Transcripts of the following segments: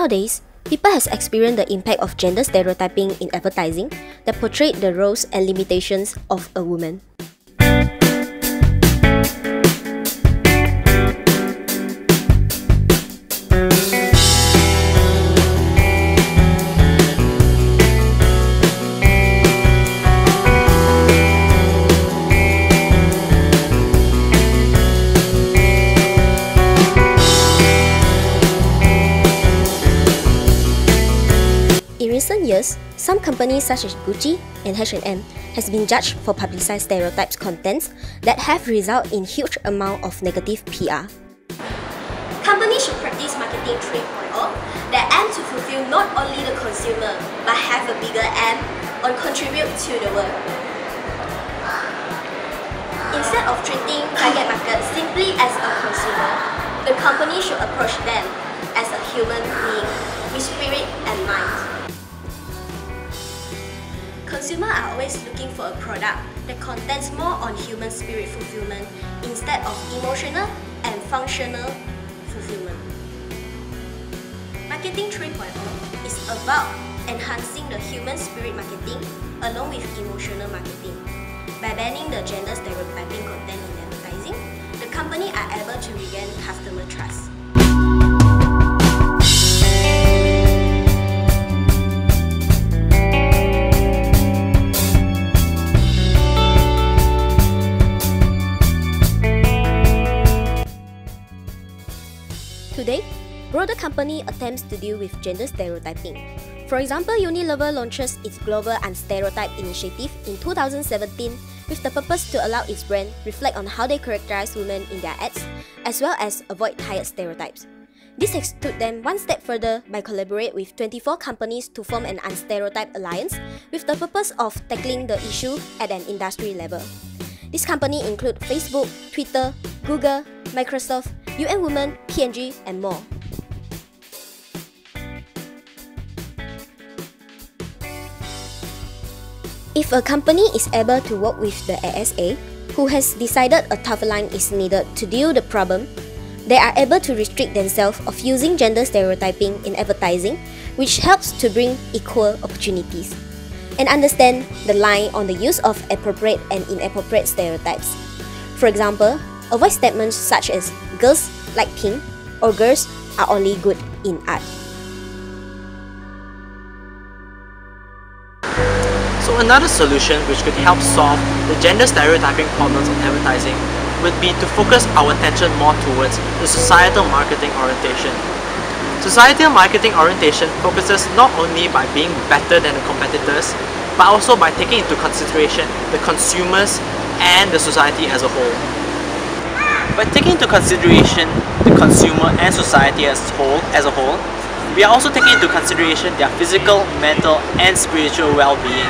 Nowadays, people has experienced the impact of gender stereotyping in advertising that portrayed the roles and limitations of a woman. Years, some companies such as Gucci and H&M has been judged for publicized stereotypes contents that have resulted in huge amount of negative PR. Companies should practice marketing 3.0 that aim to fulfill not only the consumer but have a bigger aim on contribute to the world. Instead of treating target market simply as a consumer, the company should approach them as a human being with spirit and mind. Consumers are always looking for a product that contains more on human spirit fulfillment instead of emotional and functional fulfillment. Marketing 3.0 is about enhancing the human spirit marketing along with emotional marketing. By banning the gender stereotyping content in advertising, the company are able to regain customer trust. Today, broader company attempts to deal with gender stereotyping. For example, Unilever launches its Global Unstereotype initiative in 2017 with the purpose to allow its brand reflect on how they characterize women in their ads, as well as avoid tired stereotypes. This has took them one step further by collaborate with 24 companies to form an Unstereotype alliance with the purpose of tackling the issue at an industry level. This company include Facebook, Twitter, Google, Microsoft, UN Women, P&G, and more. If a company is able to work with the ASA, who has decided a tougher line is needed to deal the problem, they are able to restrict themselves of using gender stereotyping in advertising, which helps to bring equal opportunities, and understand the line on the use of appropriate and inappropriate stereotypes. For example, avoid statements such as girls like pink or girls are only good in art. So another solution which could help solve the gender stereotyping problems of advertising would be to focus our attention more towards the societal marketing orientation. Societal marketing orientation focuses not only by being better than the competitors, but also by taking into consideration the consumers and the society as a whole. By taking into consideration the consumer and society as whole as a whole, we are also taking into consideration their physical, mental, and spiritual well-being.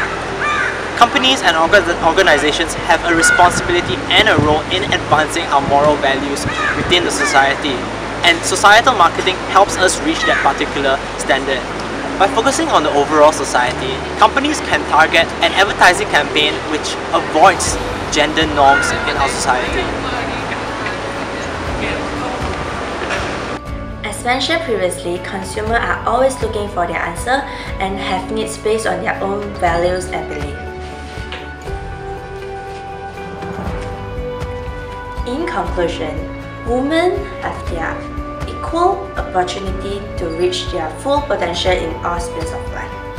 Companies and organizations have a responsibility and a role in advancing our moral values within the society, and societal marketing helps us reach that particular standard. By focusing on the overall society, companies can target an advertising campaign which avoids gender norms in our society. As mentioned previously, consumers are always looking for their answer and have needs based on their own values and beliefs. In conclusion, women have their equal opportunity to reach their full potential in all spheres of life.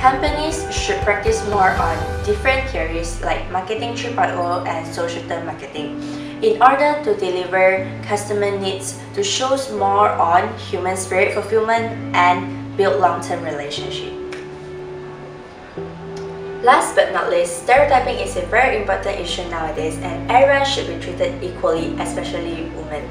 Companies should practice more on different theories like Marketing 3.0 and societal marketing in order to deliver customer needs to show more on human spirit fulfillment and build long-term relationship. Last but not least, stereotyping is a very important issue nowadays and everyone should be treated equally, especially women.